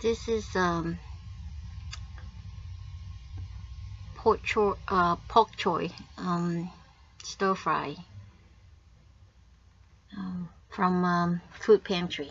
this is um, pork choy, uh, pork choy um, stir fry um, from um, food pantry.